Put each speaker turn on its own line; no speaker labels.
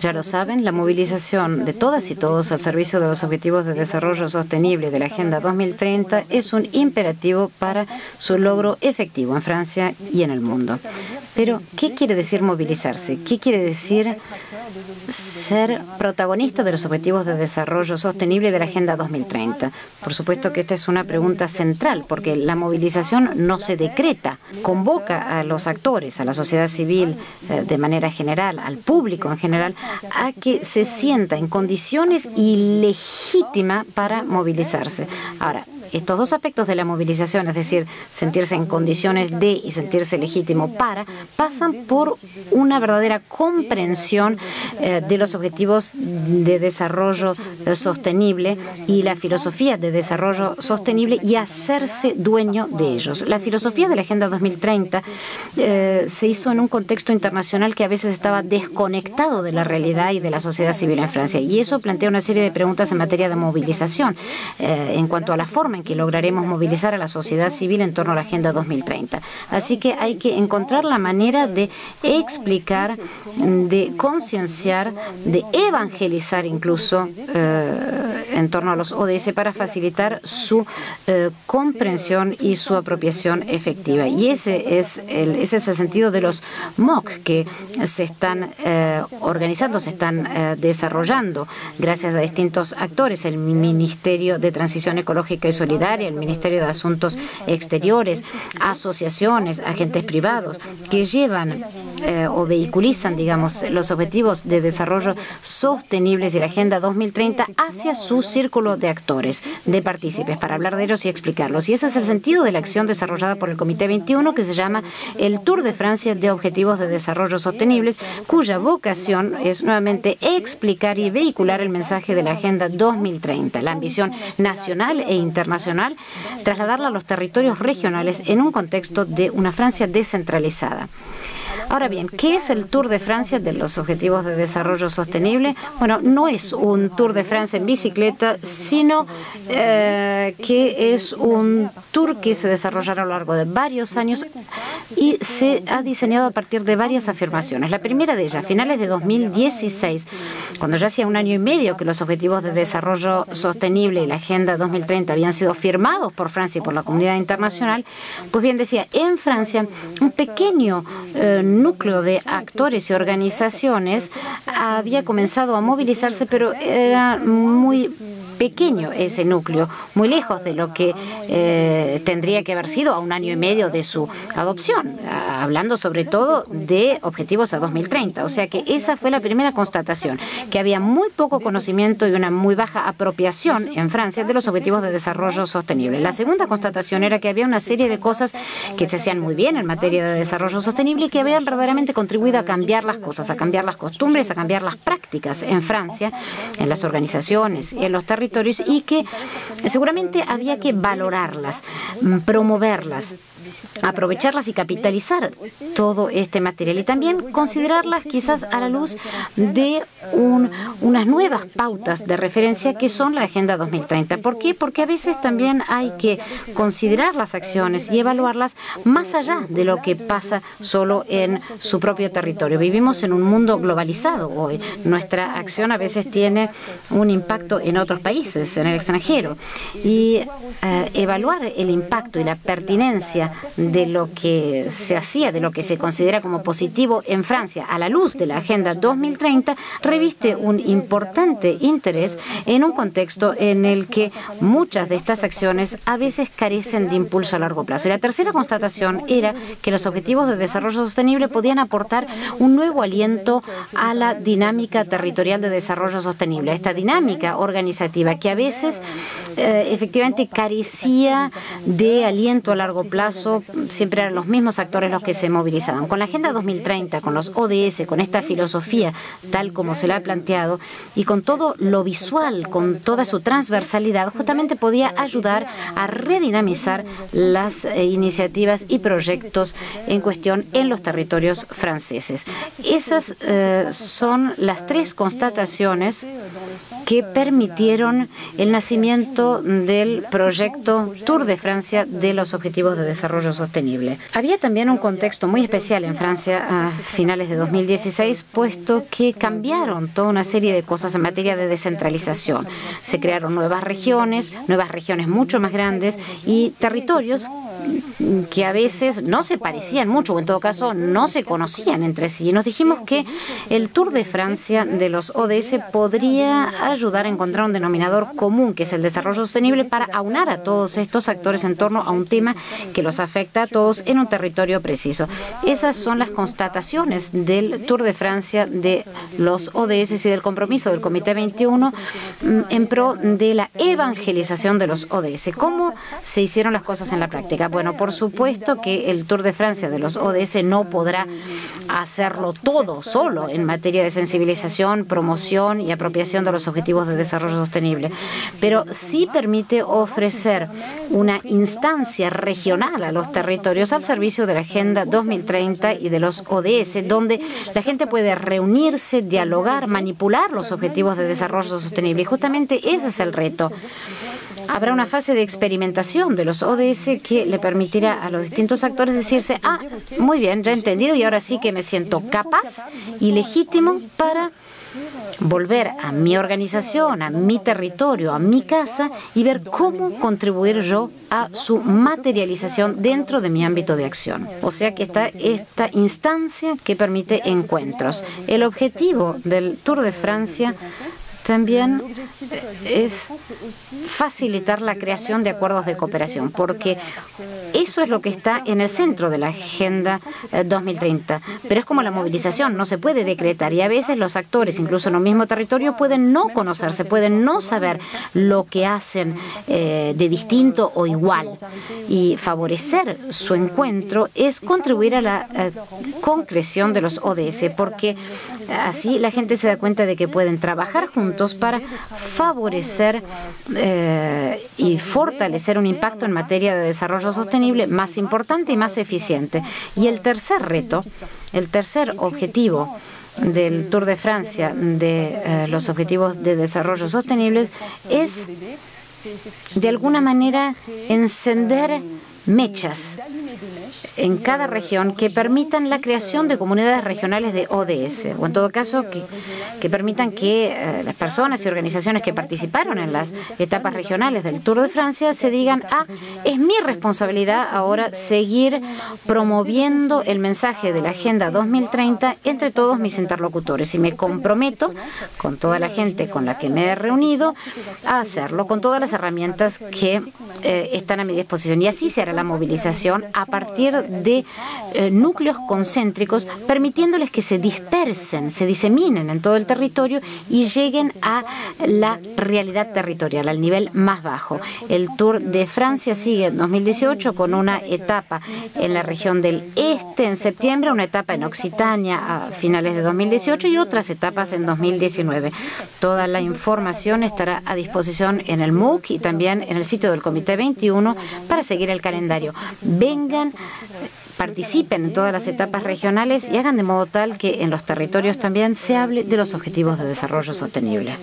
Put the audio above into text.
Ya lo saben, la movilización de todas y todos al servicio de los Objetivos de Desarrollo Sostenible de la Agenda 2030 es un imperativo para su logro efectivo en Francia y en el mundo. Pero, ¿qué quiere decir movilizarse? ¿Qué quiere decir ser protagonista de los Objetivos de Desarrollo Sostenible de la Agenda 2030? Por supuesto que esta es una pregunta central, porque la movilización no se decreta, convoca a los actores, a la sociedad civil eh, de manera general al público en general, a que se sienta en condiciones ilegítimas para movilizarse. Ahora, estos dos aspectos de la movilización, es decir, sentirse en condiciones de y sentirse legítimo para, pasan por una verdadera comprensión eh, de los objetivos de desarrollo eh, sostenible y la filosofía de desarrollo sostenible y hacerse dueño de ellos. La filosofía de la Agenda 2030 eh, se hizo en un contexto internacional que a veces estaba desconectado de la realidad y de la sociedad civil en Francia. Y eso plantea una serie de preguntas en materia de movilización en cuanto a la forma que lograremos movilizar a la sociedad civil en torno a la Agenda 2030. Así que hay que encontrar la manera de explicar, de concienciar, de evangelizar incluso eh, en torno a los ODS para facilitar su eh, comprensión y su apropiación efectiva. Y ese es el, ese sentido de los MOC que se están eh, organizando, se están desarrollando gracias a distintos actores, el Ministerio de Transición Ecológica y Solidaria, el Ministerio de Asuntos Exteriores, asociaciones, agentes privados que llevan eh, o vehiculizan, digamos, los objetivos de desarrollo sostenibles y la Agenda 2030 hacia su círculo de actores, de partícipes, para hablar de ellos y explicarlos. Y ese es el sentido de la acción desarrollada por el Comité 21 que se llama el Tour de Francia de Objetivos de Desarrollo Sostenibles, cuya vocación es nuevamente explicar y vehicular el mensaje de la Agenda 2030, la ambición nacional e internacional trasladarla a los territorios regionales en un contexto de una Francia descentralizada. Ahora bien, ¿qué es el Tour de Francia de los Objetivos de Desarrollo Sostenible? Bueno, no es un Tour de Francia en bicicleta, sino eh, que es un tour que se desarrollará a lo largo de varios años y se ha diseñado a partir de varias afirmaciones. La primera de ellas, a finales de 2016, cuando ya hacía un año y medio que los Objetivos de Desarrollo Sostenible y la Agenda 2030 habían sido firmados por Francia y por la comunidad internacional, pues bien decía, en Francia un pequeño eh, núcleo de actores y organizaciones había comenzado a movilizarse, pero era muy pequeño ese núcleo, muy lejos de lo que eh, tendría que haber sido a un año y medio de su adopción, hablando sobre todo de objetivos a 2030. O sea que esa fue la primera constatación, que había muy poco conocimiento y una muy baja apropiación en Francia de los objetivos de desarrollo sostenible. La segunda constatación era que había una serie de cosas que se hacían muy bien en materia de desarrollo sostenible y que habían verdaderamente contribuido a cambiar las cosas, a cambiar las costumbres, a cambiar las prácticas en Francia, en las organizaciones y en los territorios y que seguramente había que valorarlas, mm, promoverlas aprovecharlas y capitalizar todo este material y también considerarlas quizás a la luz de unas nuevas pautas de referencia que son la Agenda 2030. ¿Por qué? Porque a veces también hay que considerar las acciones y evaluarlas más allá de lo que pasa solo en su propio territorio. Vivimos en un mundo globalizado hoy. Nuestra acción a veces tiene un impacto en otros países, en el extranjero. Y eh, evaluar el impacto y la pertinencia de lo que se hacía, de lo que se considera como positivo en Francia a la luz de la Agenda 2030, reviste un importante interés en un contexto en el que muchas de estas acciones a veces carecen de impulso a largo plazo. Y la tercera constatación era que los objetivos de desarrollo sostenible podían aportar un nuevo aliento a la dinámica territorial de desarrollo sostenible, a esta dinámica organizativa que a veces eh, efectivamente carecía de aliento a largo plazo siempre eran los mismos actores los que se movilizaban. Con la Agenda 2030, con los ODS, con esta filosofía tal como se la ha planteado y con todo lo visual, con toda su transversalidad, justamente podía ayudar a redinamizar las eh, iniciativas y proyectos en cuestión en los territorios franceses. Esas eh, son las tres constataciones que permitieron el nacimiento del proyecto Tour de Francia de los Objetivos de Desarrollo Sostenible. Había también un contexto muy especial en Francia a finales de 2016, puesto que cambiaron toda una serie de cosas en materia de descentralización. Se crearon nuevas regiones, nuevas regiones mucho más grandes y territorios que a veces no se parecían mucho, o en todo caso no se conocían entre sí. Y nos dijimos que el Tour de Francia de los ODS podría ayudar a encontrar un denominador común, que es el desarrollo sostenible, para aunar a todos estos actores en torno a un tema que los afecta a todos en un territorio preciso. Esas son las constataciones del Tour de Francia de los ODS y del compromiso del Comité 21 mm, en pro de la evangelización de los ODS. ¿Cómo se hicieron las cosas en la práctica? Bueno, por supuesto que el Tour de Francia de los ODS no podrá hacerlo todo solo en materia de sensibilización, promoción y apropiación de los objetivos de desarrollo sostenible, pero sí permite ofrecer una instancia regional a los territorios al servicio de la Agenda 2030 y de los ODS, donde la gente puede reunirse, dialogar, manipular los objetivos de desarrollo sostenible. Y justamente ese es el reto habrá una fase de experimentación de los ODS que le permitirá a los distintos actores decirse, ah, muy bien, ya he entendido y ahora sí que me siento capaz y legítimo para volver a mi organización, a mi territorio, a mi casa y ver cómo contribuir yo a su materialización dentro de mi ámbito de acción. O sea que está esta instancia que permite encuentros. El objetivo del Tour de Francia también es facilitar la creación de acuerdos de cooperación, porque eso es lo que está en el centro de la Agenda 2030. Eh, Pero es como la movilización, no se puede decretar y a veces los actores, incluso en un mismo territorio, pueden no conocerse, pueden no saber lo que hacen eh, de distinto o igual. Y favorecer su encuentro es contribuir a la eh, concreción de los ODS, porque así la gente se da cuenta de que pueden trabajar juntos para favorecer eh, y fortalecer un impacto en materia de desarrollo sostenible más importante y más eficiente. Y el tercer reto, el tercer objetivo del Tour de Francia de eh, los objetivos de desarrollo sostenible es de alguna manera encender mechas en cada región que permitan la creación de comunidades regionales de ODS, o en todo caso que, permitan que eh, las personas y organizaciones que participaron en las etapas regionales del Tour de Francia se digan, ah, es mi responsabilidad ahora seguir promoviendo el mensaje de la Agenda 2030 entre todos mis interlocutores y me comprometo con toda la gente con la que me he reunido a hacerlo con todas las herramientas que eh, están a mi disposición. Y así se hará la movilización a partir de eh, núcleos concéntricos, permitiéndoles que se dispersen, se diseminen en todo el territorio y lleguen a la realidad territorial, al nivel más bajo. El Tour de Francia sigue en 2018 con una etapa en la región del este en septiembre, una etapa en Occitania a finales de 2018 y otras etapas en 2019. Toda la información estará a disposición en el MOOC y también en el sitio del Comité 21 para seguir el calendario. Participen en todas las etapas regionales y hagan de modo tal que en los territorios también se hable de los objetivos de desarrollo sostenible.